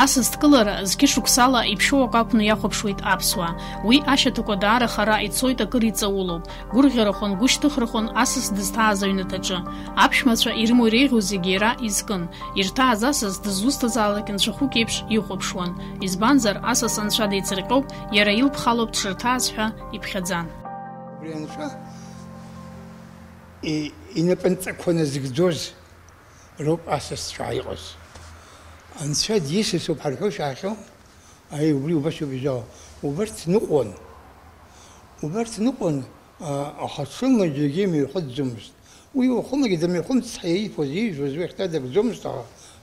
асас дкылара зқьы шықәсала иԥшьоу акакәны иахәаԥшуеит аԥсуаа уи ашьаҭақәа даара хара ицоит акыр иҵаулоуп гәырӷьарахон гәышьҭыхрахон асас дызҭааз аҩнаҭаҿы аԥшәмацәа ирымоу иреиӷьу зегьы иара изкын ирҭааз асас дызусҭазаалак нцәахәык еиԥш ихәаԥшуан избанзар асас анцәа деицырҟьоуп иара илԥхалоуп дшырҭааз ҳәа иԥхьаӡан убри анцәа инапынҵақәаны зыгӡоз роуп асасцәа иҟаз анцәа дисасуп ҳарҳәош аахьоу аи убри убасоуп изаауа убарҭ ныҟәон убарҭ ныҟәон аха ҽынлагьы мҩахыҵӡомызт уи уахынлагьы дымҩахымцҳа иифоз иижәоз уи ахьҭа дагӡомызт аха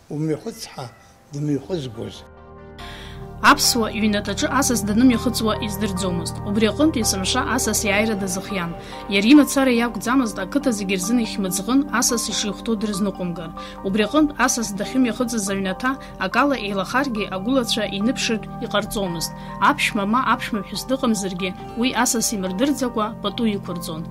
умҩахыҵҳа дымҩахызгоз аԥсуа иҩнаҭаҿы асас данымҩахыҵуа издырӡомызт убри аҟынтә есымша асас иааира дазыхиан иара имацара иакәӡамызт ақыҭа зегьы рзын ихьмыӡӷын асас ишихәҭоу дрызныҟәымгар убри аҟынтә асас дахьымҩахыҵыз аҩнаҭа акала еилахаргьы агәылацәа иныԥшыртә иҟарҵомызт аԥшәма ма аԥшәмаԥҳәыс дыҟамзаргьы уи асас имырдырӡакәа пату иқәырҵон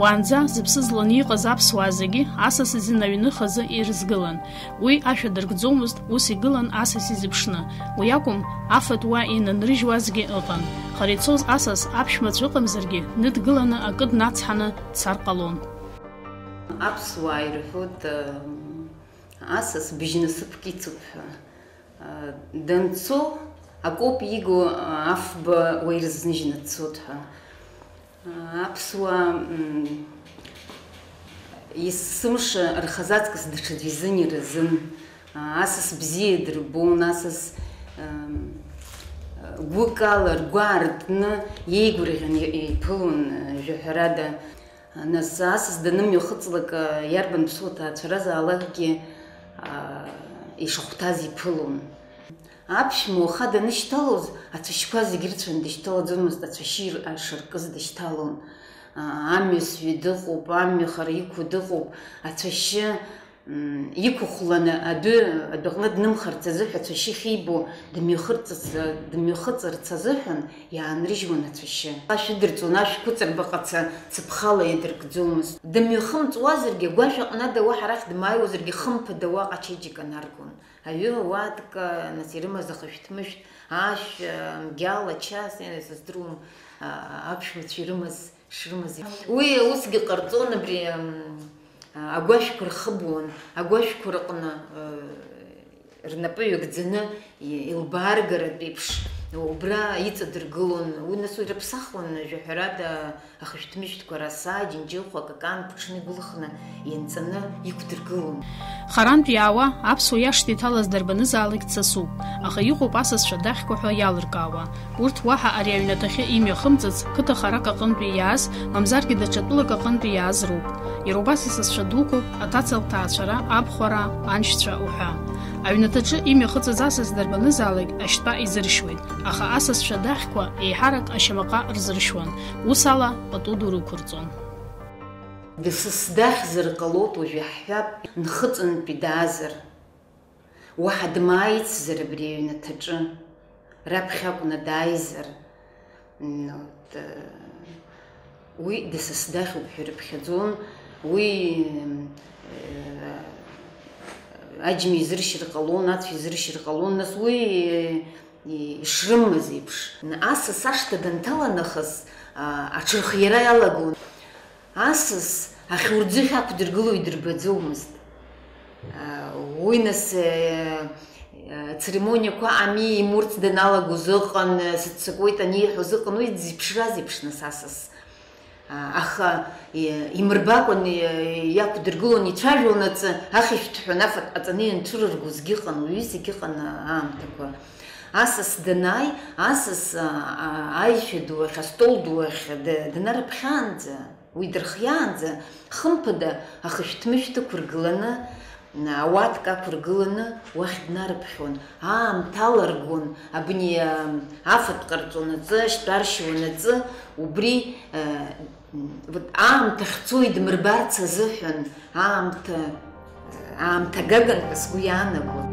уаанӡа зыԥсы зланы иҟаз аԥсуаа зегьы асас изын аҩны хазы ирызгылан уи ашәа дыргӡомызт ус игылан асас изыԥшны уи акәым афатә уа инанрыжьуазгьы ыҟан хара ицоз асас аԥшәмацәа ыҟамзаргьы ныдгыланы акы днацҳаны дцар ҟалон аԥсуаа ирҳәоит асас бжьнасыԥк ицуп ҳәа данцо акоуп иго афба уаирзныжьны дцоит ҳәа Аԥсуаа есымша рхазаҵкыс даҽаӡә изын иразын асас бзиа дырбон асас гәык ала ргәы аартны иеигәырӷьан иԥылон жәаҳәарада нас асас данымҩахыҵлак иарбан ԥсуа ҭаацәаразаалакгьы ишахәҭаз иԥылон аԥшәма уаха данышьҭалоз ацәашьқәа зегьы рцәан дышьҭалаӡомызт ацәашьы шаркыз дышьҭалон амҩасҩы дыҟоуп амҩахара иқәу дыҟоуп ацәашьы иқәыхәланы адәы адәаҟны днымхарц азыҳәа ацәашьы хибо дымҩахыҵырц азыҳәан иаанрыжьуан ацәашьы ашәыдырҵон ашәқәыҵарбаҟаца цыԥхала иадыркӡомызт дымҩахымҵуазаргьы агәашә аҟнада уаҳа арахь дмааиуазаргьы хымԥада уаҟа ачеиџьыка наргон аҩы уатка нас ирымаз ахышәҭмышәҭ ашә мгьал ачас сыздыруам аԥшәмацәа ирымаз шрымаз уи усгьы ҟарҵон абри агәашәқәа рхыбуан агәашәқәа рҟны рнапы ҩагӡаны илбааргаратә еиԥш убра иҵадыргылон уи нас уи рыԥсахуан жәаҳәарада ахышәҭмышәҭқәа раса џьынџьыхәа акакан ԥҽны игәылхны ианҵаны иқәдыргылон харантә иаауа аԥсуа иашҭа иҭалаз дарбанызаалак дсасуп аха иҟоуп асасцәа дахьқәа ҳәа иалыркаауа урҭ уаҳа ари аҩнаҭахьы имҩахымҵыц қыҭа харак аҟынтәи иааз мамзаргьы даҽа тәылак аҟынтәи иааз роуп иара убас исасцәа дуқәоуп аҭаца лҭаацәара абхәара аншьцәа уҳәа аҩнаҭаҿы имҩахыҵыз асас дарбанызаалак ашьтәа изыршьуеит аха асасцәа дахьқәа еиҳарак ашьамаҟа рзыршьуан ус ала пату ду рықәырҵон дысысдахьзар ҟалоит уажә иаҳҳәап нхыҵынтәи даазар уаҳа дмааицзар абри аҩнаҭаҿы раԥхьа акәны дааизар уи дысысдахьуп ҳәа рыԥхьаӡон Аџьма изыршьыр ҟалон ацә изыршьыр ҟалон нас уи ишрымаз еиԥш асас ашҭа данҭаланахыс аҽырхиара иалагон асас ахьурӡыхь ақәдыргыло идырбаӡомызт. Уи нас церемониақәа ами имурц даналагоз ыҟан сыццакуеит аниҳәоз ыҟан уи дзиԥшраз еиԥш аха имырбакәан иақәдыргылон ицәажәон аҵы ахьышәҭҳәан афатә ҟаҵаны ианцәырыргозгьы ыҟан уаҩы зегьы ыҟан аамҭақәа асас данааи асас аишәа ду ахь астол ду ахь днарыԥхьаанӡа уи дырхиаанӡа хымԥада ахышәҭмышәҭ ықәыргыланы ауатка ақәыргыланы уахь днарыԥхьон аамҭа аларгон абни афатә ҟарҵон аҵы шьтәаршьуан аҵы убри вот аамҭа хьцо идмырбарц азыҳәан аамҭа аамҭа гаган ҳәа сгәы иаанагон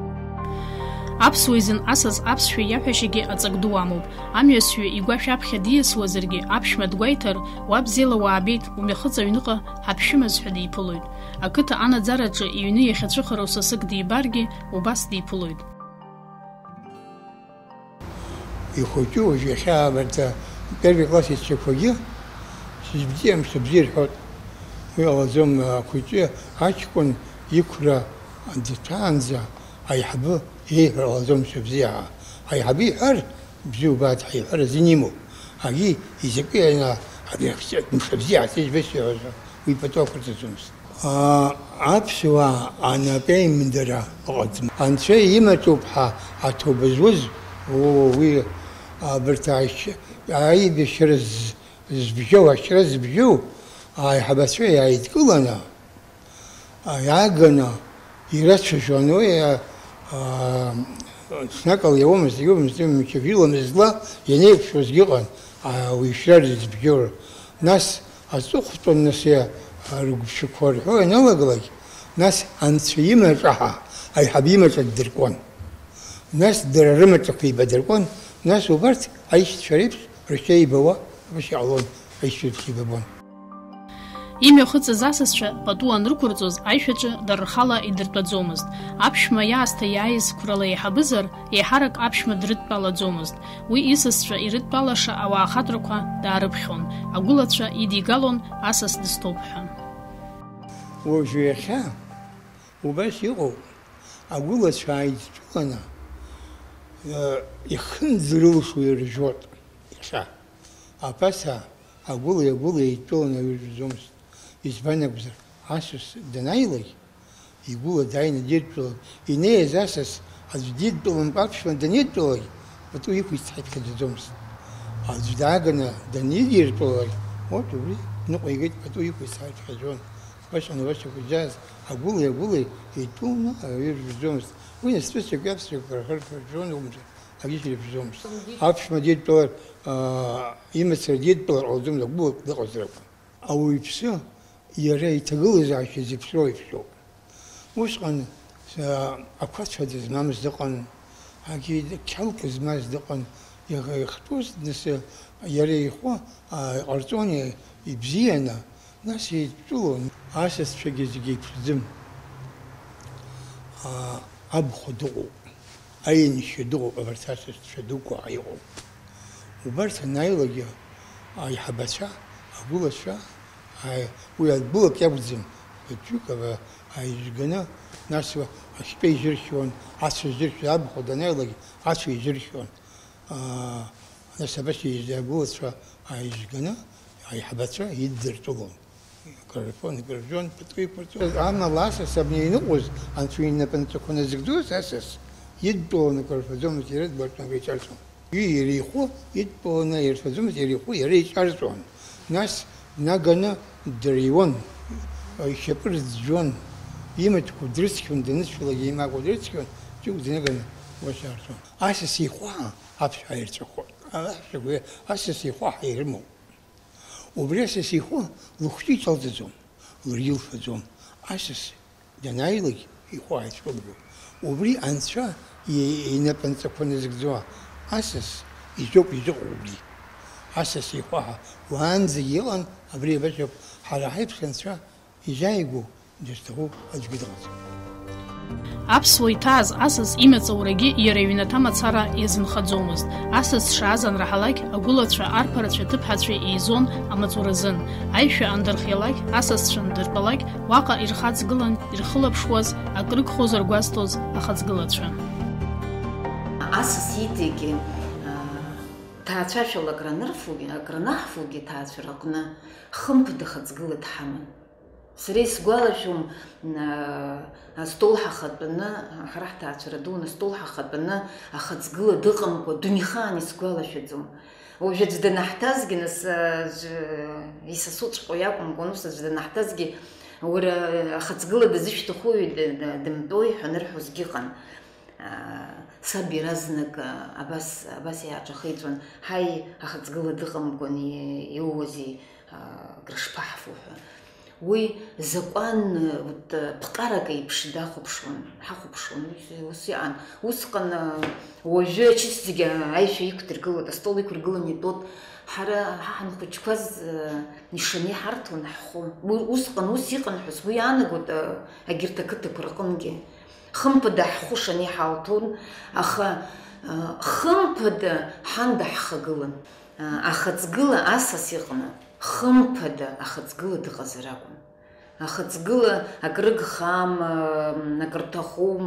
аԥсуа изын асас аԥсшәа иаҳәашьагьы аҵак ду амоуп амҩасҩы игәашә аԥхьа диасуазаргьы аԥшәма дгәеиҭар уа бзиала уаабеит умҩахыҵ аҩныҟа ҳаԥшәымаз ҳәа диԥылоит ақыҭа анаӡараҿы иҩны иахьацәыхароу сасык дибаргьы убас диԥылоит ихәыҷы уажә иахьа абарҭ первый класс ицәақәагьы сыбзиам сыбзиа рҳәоит. Уи ҟалаӡом ахәыҷы аҷкәын иқәра дҭаанӡа аиҳабы еиҳәар ҟалаӡом сыбзиаа. Аиҳабы иҳәар бзиа убааит ҳаиҳәар азин имоуп. Аги изакәи аина мшыбзиа ҳҭыжьбашьа уи пату ақәырҵаӡомызт. аԥсуаа анапеимдара ыҟаӡам. Анцәа имаҵуп ҳәа аҭоуба зуз уи абарҭ аибашьра збжьоу, ашьра збжьоу аиҳабацәа иааидкыланы иааганы ирацәажәон уи снакал иауамызт, иумызт, мчы иламызла ианеиԥшуазгьы ыҟан уи ишьра збжьоу. Нас аҵыхәтәан нас рыгәшәқәа рҳәо ианалагалак, нас анцәа имаҿаҳа аиҳаб имаҿа ддыркуан. Нас дара рымаҿақәа еибадыркуан, нас убарҭ аишьцәа реиԥш ршьа ибауа ус иҟалон, аишьцәа ибабон. Имҩахыҵыз асасцәа пату анрықәырҵоз аишәаҿы дара рхала идыртәаӡомызт. Аԥшәма иаасҭа иааиз қәрала иаҳабызар, еиҳарак аԥшәма дрыдтәалаӡомызт. Уи исасцәа ирыдтәалаша ауаа хаҵәрақәа даарыԥхьон, агәылацәа идигалон асас дыстәоуп ҳәа. Уажәы иахьа убас иҟоуп, агәылацәа ааидтәаланы ихынӡрылшо иржәуат иахьа. А песа, а было я было и то apasa agula agula еидтәыланы аҩыжәӡомызт. Избан акәзар, асас данааилак, игәыла дааины дидтәылан, инеиз асас аӡә дидтәылан аԥшәма данидтәылак, пату иқәиҵҳаит ҳаӡаӡомызт. Аӡә дааганы данидиртәылак, вот убри ныҟәигеит пату иқәиҵҳаит ҳаӡон. Башан башақәӡаз агәылеи агәылеи еидтәыланы аҩыжәӡомызт. Уи настәыцак иаԥсақәа рхырфаӡон умзар. агьыжь иржәӡомызт. Аԥшәма дидтәалар, имацара дидтәалар ҟалӡом агәылак дыҟазарақәа. ауаҩԥсы иара иҭагылазаашьа зыԥсроу иԥсоуп. Усҟан ақәацәа дызмамыз дыҟан, агьы қьалк змаз дыҟан, ихтәыз нас иара ихәы ҟарҵон ибзианы, нас еидтәылон, асасцәагьы зегьы иԥшӡым. абхәа дыҟоуп, аиншьа дыҟоуп, абарҭ асасцәа дуқәа иҟоуп. Убарҭ анааилагьы аиҳабацәа, агәылацәа уи агәылак иакәӡам, ԥыҭҩык аизганы, нас ашьтәа изырхьуан, ацәа изырхьуан, абхәа данааилак ацәа изырхьуан. Нас абас агәылацәа ааизганы, аиҳабацәа иддыртәылон. Карфон, Гржон, Петрипурцу. Амала асас абнеиныҟәыз, анцәа инапынҵақәа назыгӡоз асас, идтәаланы карфаӡомызт иара дбартәан иҿарҵон. Иара ихәы идтәаланы ирфаӡомызт иара ихәы иара иҿарҵон. Нас наганы дыриуан, ишьапы рыӡәӡәон, имаҭәақәа дрыцқьон, даныцәалак еимакәа дрыцқьон, џьык днаганы уашьаарҵон. Асас ихәа аԥшәма ирҵәахоит. Асас ихәа ҳаирымоуп. убри асас ихәы лыхәҷы иҿалҵаӡом, лырилфаӡом. Асас данааилак ихәы ааицәылгоуп. Убри анцәа უბრი ანცრა ინაპანცაკონეზგძვა ასეს იზოპ იზოული ასეს იყო ვანზე ილან აბრიებაშო ჰარაჰებს ხენცრა იზაიგო დესტო აჯგიდღაც аԥсуа иҭааз асас имаҵаурагьы иара иҩнаҭа мацара иазынхаӡомызт. асас шааз анраҳалак агәылацәа, арԥарацәа, ҭыԥҳацәа еизон амаҵуразын. аишәа андырхиалак, асасцәа андыртәалак, уаҟа ирхаҵгылан ирхылаԥшуаз, акрыгхозар гәазҭоз ахаҵгылацәа. асас идагьы ҭаацәашәала акранырфугьы, акранаҳфугьы ҭаацәара аҟны хымԥада хаҵгыла дҳаман. сара исгәалашәом астол ҳахатәаны ҳара ҳҭаацәара дуны астол ҳахатәаны ахаҵгыла дыҟамкәа дунеихаан исгәалашәаӡом уажәы аӡә данаҳҭазгьы нас исасуҵәҟьо иакәымкәа ус аӡә данаҳҭазгьы уара ахаҵгыла дазышәҭахуи дымтәои ҳәа нырҳәозгьы ыҟан саб иаразнак абас абас иааҿахиҵәан ҳаи ахаҵгыла дыҟамкәан иууази крышԥаҳфо ҳәа уи закәан ԥҟарак еиԥш дахәаԥшуан, ҳахәаԥшуан, ус иаан. Усҟан уажәы ачыс зегьы аишәа иқәдыргылоит, астол иқәыргыланы итәоит, ҳара ҳанхәыҷқәаз ишаны иҳарҭон ҳхәы. Усҟан ус иҟан ҳәа сгәы иаанагоит егьырҭ ақыҭақәа рҟынгьы. Хымԥада ҳхәы шаны иҳалҭон, аха хымԥада ҳан даҳхагылан ахаҵгыла асас иҟны хымԥада ахаҵгыла дыҟазар акәын. Ахаҵгыла акрыгхам акрҭахум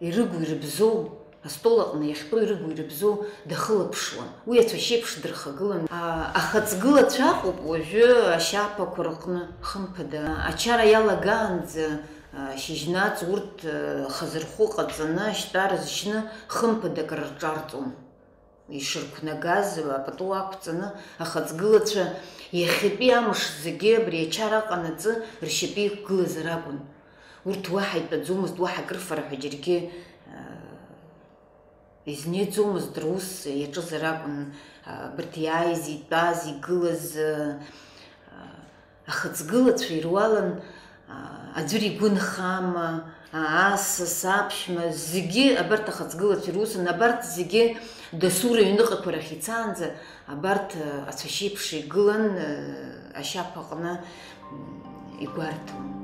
ирыгу ирыбзоу астол аҟны иахьтәоу ирыгу ирыбзоу дахылаԥшуан. Уи ацәашьеиԥш дырхагылан. Ахаҵгылацәа аҟоуп уажәы ашьапақәа рҟны хымԥада. Ачара иалагаанӡа шьыжьнаҵ урҭ хазырхәы ҟаҵаны ашьтәара зшьны хымԥадак рырҿарҵон ишырқәнагаз апату ақәҵаны ахаҵгылацәа иахьатәи амш зегьы абри ачара ҟанаҵы ршьапы иқәгылазар акәын. Урҭ уаҳа итәаӡомызт уаҳа акрыфара ҳәа џьаргьы изнеиӡомызт рус иаҿызар акәын абарҭ иааиз итәаз игылаз ахаҵгылацәа ируалан аӡәыр игәы нхама асас аԥшәма зегьы абарҭ ахаҵгылацәа ирусун абарҭ зегьы дасу рыҩныҟақәа рахь ицаанӡа абарҭ ацәашьеиԥш игылан ашьаԥаҟны игәарҭон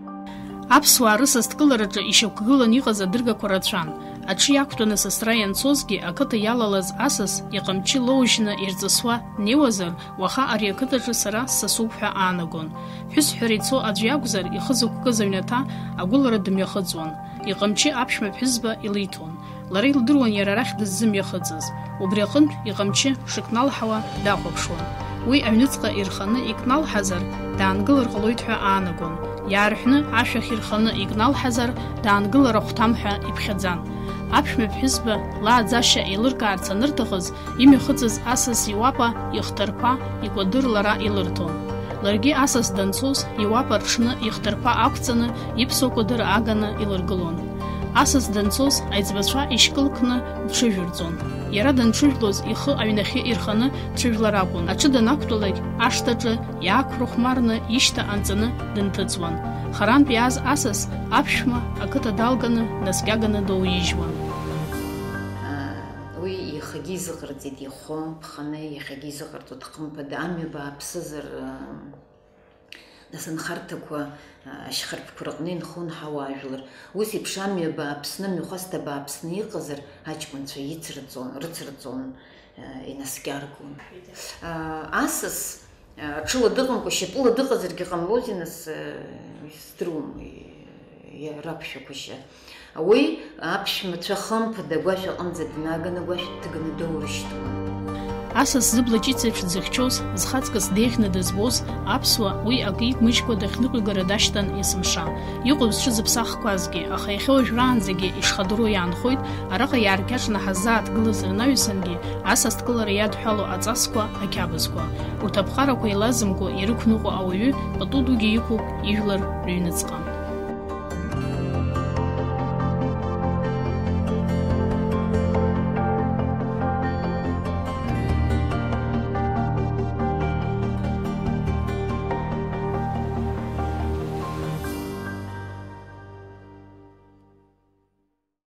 аԥсуаа рысасдкылараҿы ишьақәгылан иҟаз адыргақәа рацәан. Аҽы иақәтәаны сасра ианцозгьы ақыҭа иалалаз асас иҟамчы лоужьны ирҵысуа днеиуазар уаха ари ақыҭаҿы сара ссасуп ҳәа аанагон. Ԥҳәысҳәара ицо аӡә иакәзар ихы зықәкыз аҩнаҭа агәылара дымҩахыҵуан иҟамчы аԥшәма ԥҳәызба илиҭон лара илдыруан иара арахь дыззымҩахыҵыз убри аҟынтә иҟамчы шыкналҳауа дахәаԥшуан уи аҩныҵҟа ирханы икналҳазар даангылар ҟалоит ҳәа аанагон. Иаарҳәны ашәахь ирханы икналҳазар даангылар ахәҭам ҳәа иԥхьаӡан аԥшәма ԥҳәызба лааӡашьа еилыркаарц анырҭахыз имҩахыҵыз асас иуапа ихҭарԥа икәадыр лара илырҭон. Ларгьы асас данцоз иуапа рҽны ихҭарԥа ақәҵаны иԥсуа кәадыр аганы илыргылон. Асас данцоз аиҵбацәа ишькылкны дҽыжәырҵон. Иара данҽыжәлоз ихы аҩнахьы ирханы дҽыжәлар акәын. Аҽы данақәтәалак ашҭаҿы иаақәрыхәмарны ишьҭа анҵаны дынҭыҵуан. Харантә иааз асас аԥшәма ақыҭа далганы наскьаганы доуижьуан уи иахагьы изыҟарҵеит ихәо ԥханы иахьагьы изыҟарҵоит хымԥада амҩа бааԥсызар нас анхарҭақәа ашьхарԥқәа рҟны инхон ҳауаажәлар ус еиԥш амҩа бааԥсны мҩахәасҭа бааԥсны иҟазар аҷкәынцәа ицырҵон рыцырҵон инаскьаргон асас ҽыла дыҟамкәа шьапыла дыҟазаргьы ҟамлози нас издыруам раԥхьақәашьа уи аԥшәмацәа хымԥада агәашә аҟынӡа днаганы агәашә дҭыганы доурышьҭуан асас зыбла ҷыцеиԥш дзыхьчоз зхаҵкыс деиӷьны дызбоз аԥсуа уи акы игмыжькәа дахьныҟәигара дашьҭан есымша иҟоу зҽызыԥсахқәазгьы аха иахьа уажәраанӡагьы ишхадыру иаанхоит араҟа иааркьаҿны ҳаззааҭгылаз рнаҩсангьы асас дкылара иадҳәало аҵасқәа ақьабзқәа урҭ аԥҟарақәа илазымкәа ирықәныҟәо ауаҩы пату дугьы иқәуп ижәлар рыҩныҵҟа